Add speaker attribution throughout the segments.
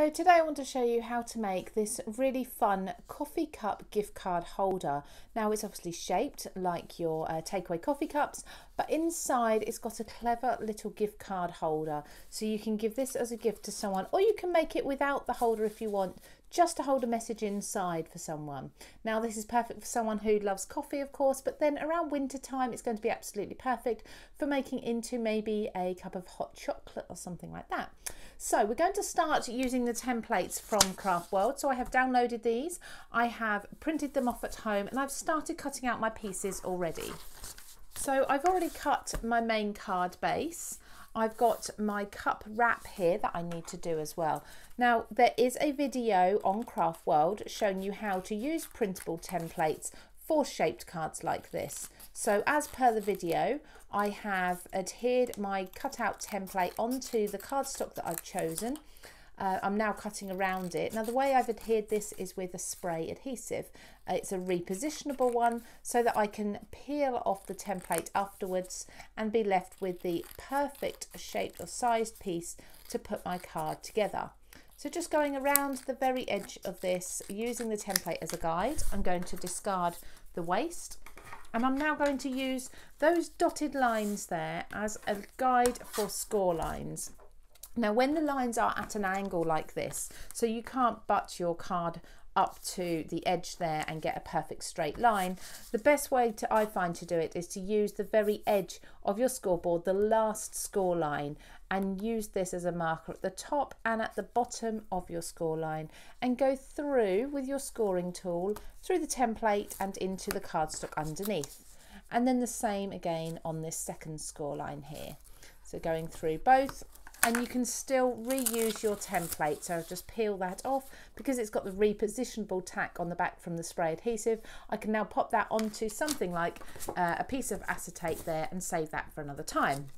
Speaker 1: So today I want to show you how to make this really fun coffee cup gift card holder. Now it's obviously shaped like your uh, takeaway coffee cups, but inside it's got a clever little gift card holder. So you can give this as a gift to someone or you can make it without the holder if you want, just to hold a message inside for someone. Now this is perfect for someone who loves coffee of course, but then around winter time it's going to be absolutely perfect for making into maybe a cup of hot chocolate or something like that. So we're going to start using the templates from Craft World. So I have downloaded these, I have printed them off at home and I've started cutting out my pieces already. So I've already cut my main card base. I've got my cup wrap here that I need to do as well. Now there is a video on Craft World showing you how to use printable templates for shaped cards like this. So as per the video, I have adhered my cutout template onto the cardstock that I've chosen. Uh, I'm now cutting around it. Now the way I've adhered this is with a spray adhesive. Uh, it's a repositionable one so that I can peel off the template afterwards and be left with the perfect shaped or sized piece to put my card together. So just going around the very edge of this using the template as a guide, I'm going to discard the waste and I'm now going to use those dotted lines there as a guide for score lines. Now when the lines are at an angle like this, so you can't butt your card up to the edge there and get a perfect straight line, the best way to I find to do it is to use the very edge of your scoreboard, the last score line, and use this as a marker at the top and at the bottom of your score line and go through with your scoring tool through the template and into the cardstock underneath. And then the same again on this second score line here. So going through both and you can still reuse your template so I'll just peel that off because it's got the repositionable tack on the back from the spray adhesive I can now pop that onto something like uh, a piece of acetate there and save that for another time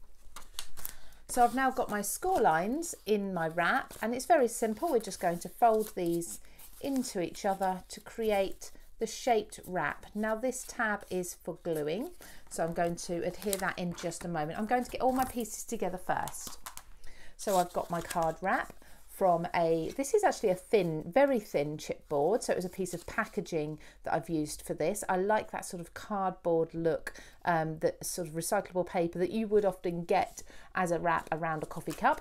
Speaker 1: so I've now got my score lines in my wrap and it's very simple we're just going to fold these into each other to create the shaped wrap. Now this tab is for gluing, so I'm going to adhere that in just a moment. I'm going to get all my pieces together first. So I've got my card wrap from a, this is actually a thin, very thin chipboard. So it was a piece of packaging that I've used for this. I like that sort of cardboard look, um, that sort of recyclable paper that you would often get as a wrap around a coffee cup.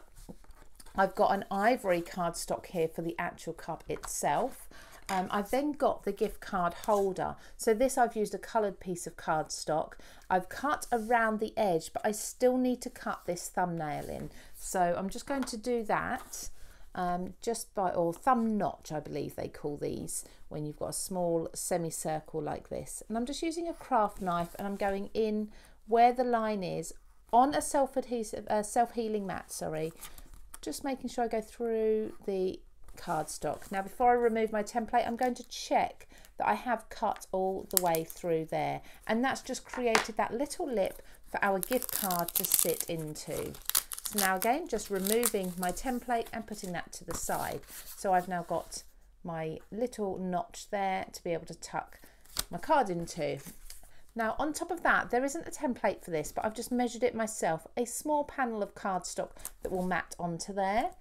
Speaker 1: I've got an ivory cardstock here for the actual cup itself. Um, I've then got the gift card holder. So this I've used a coloured piece of cardstock. I've cut around the edge, but I still need to cut this thumbnail in. So I'm just going to do that um, just by, or thumb notch, I believe they call these, when you've got a small semicircle like this. And I'm just using a craft knife and I'm going in where the line is on a self-adhesive, uh, self-healing mat, sorry, just making sure I go through the cardstock. Now before I remove my template I'm going to check that I have cut all the way through there and that's just created that little lip for our gift card to sit into. So now again just removing my template and putting that to the side. So I've now got my little notch there to be able to tuck my card into. Now on top of that, there isn't a template for this, but I've just measured it myself, a small panel of cardstock that will mat onto there.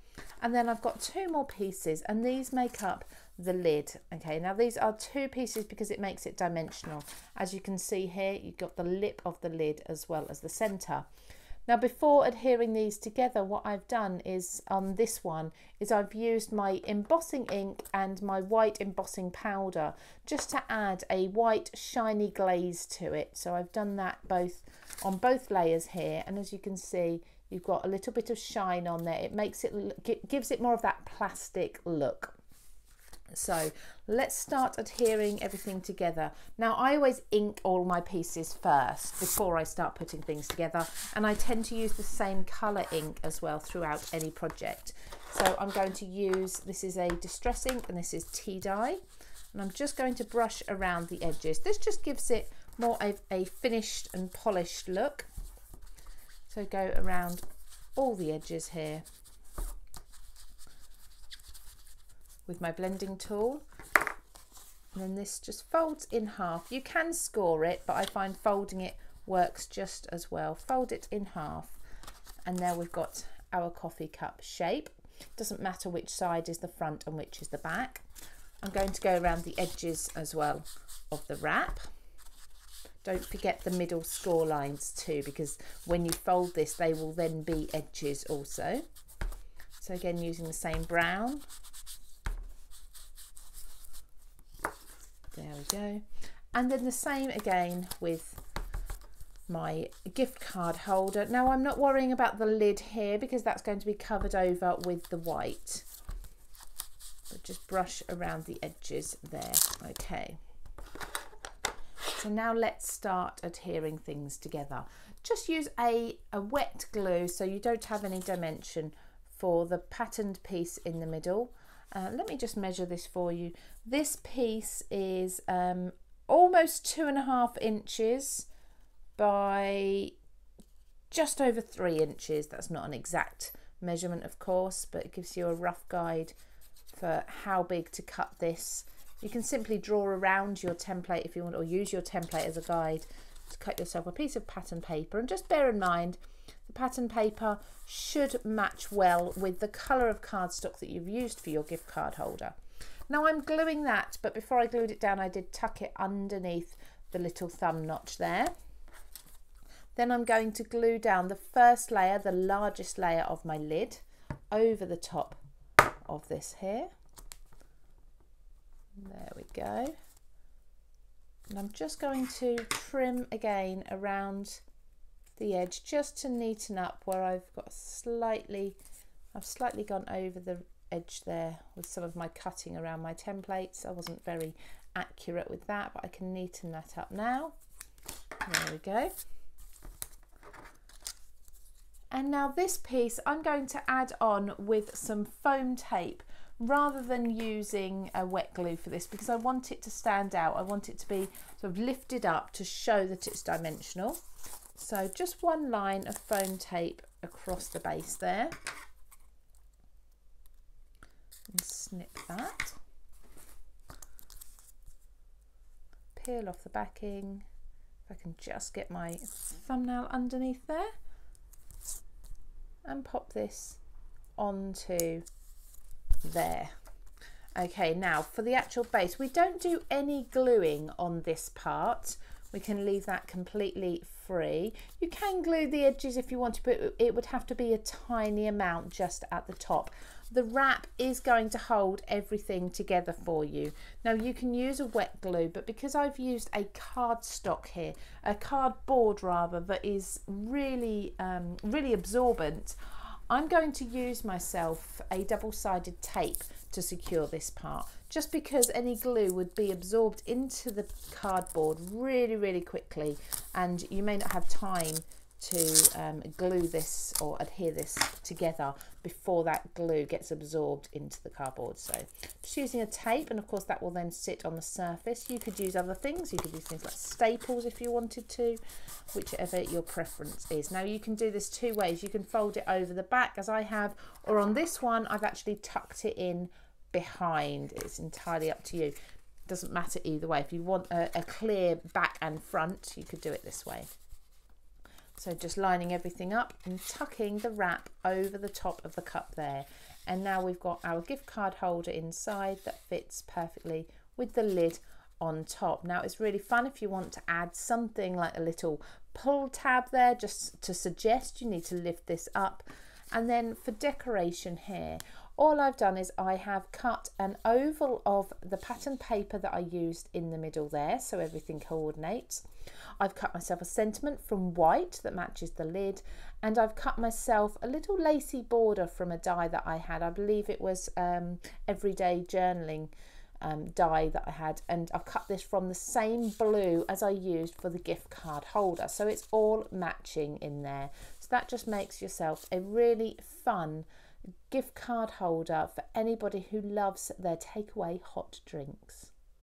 Speaker 1: And then I've got two more pieces and these make up the lid. Okay, now these are two pieces because it makes it dimensional. As you can see here, you've got the lip of the lid as well as the center. Now before adhering these together, what I've done is on this one is I've used my embossing ink and my white embossing powder just to add a white shiny glaze to it. So I've done that both on both layers here and as you can see You've got a little bit of shine on there. It makes it, gives it more of that plastic look. So let's start adhering everything together. Now I always ink all my pieces first before I start putting things together and I tend to use the same colour ink as well throughout any project. So I'm going to use, this is a distress ink and this is tea dye and I'm just going to brush around the edges. This just gives it more of a finished and polished look. So go around all the edges here with my blending tool. And then this just folds in half. You can score it, but I find folding it works just as well. Fold it in half. And now we've got our coffee cup shape. Doesn't matter which side is the front and which is the back. I'm going to go around the edges as well of the wrap. Don't forget the middle score lines too because when you fold this they will then be edges also. So again using the same brown. There we go. And then the same again with my gift card holder. Now I'm not worrying about the lid here because that's going to be covered over with the white. But just brush around the edges there. Okay. So now let's start adhering things together. Just use a, a wet glue so you don't have any dimension for the patterned piece in the middle. Uh, let me just measure this for you. This piece is um, almost two and a half inches by just over three inches. That's not an exact measurement, of course, but it gives you a rough guide for how big to cut this. You can simply draw around your template if you want, or use your template as a guide to cut yourself a piece of pattern paper. And just bear in mind, the pattern paper should match well with the colour of cardstock that you've used for your gift card holder. Now I'm gluing that, but before I glued it down, I did tuck it underneath the little thumb notch there. Then I'm going to glue down the first layer, the largest layer of my lid, over the top of this here. There we go. And I'm just going to trim again around the edge just to neaten up where I've got slightly, I've slightly gone over the edge there with some of my cutting around my templates. I wasn't very accurate with that, but I can neaten that up now. There we go. And now this piece I'm going to add on with some foam tape rather than using a wet glue for this because I want it to stand out. I want it to be sort of lifted up to show that it's dimensional. So just one line of foam tape across the base there. And snip that. Peel off the backing. If I can just get my thumbnail underneath there and pop this onto there. Okay, now for the actual base, we don't do any gluing on this part. We can leave that completely free. You can glue the edges if you want to, but it would have to be a tiny amount just at the top the wrap is going to hold everything together for you. Now you can use a wet glue, but because I've used a cardstock here, a cardboard rather, that is really, um, really absorbent, I'm going to use myself a double-sided tape to secure this part just because any glue would be absorbed into the cardboard really really quickly and you may not have time to um, glue this or adhere this together before that glue gets absorbed into the cardboard. So just using a tape and of course that will then sit on the surface. You could use other things, you could use things like staples if you wanted to, whichever your preference is. Now you can do this two ways. You can fold it over the back as I have or on this one I've actually tucked it in behind. It's entirely up to you. Doesn't matter either way. If you want a, a clear back and front you could do it this way. So just lining everything up and tucking the wrap over the top of the cup there. And now we've got our gift card holder inside that fits perfectly with the lid on top. Now it's really fun if you want to add something like a little pull tab there just to suggest you need to lift this up. And then for decoration here, all I've done is I have cut an oval of the pattern paper that I used in the middle there so everything coordinates. I've cut myself a sentiment from white that matches the lid and I've cut myself a little lacy border from a die that I had. I believe it was um, everyday journaling um, die that I had and I've cut this from the same blue as I used for the gift card holder so it's all matching in there so that just makes yourself a really fun gift card holder for anybody who loves their takeaway hot drinks.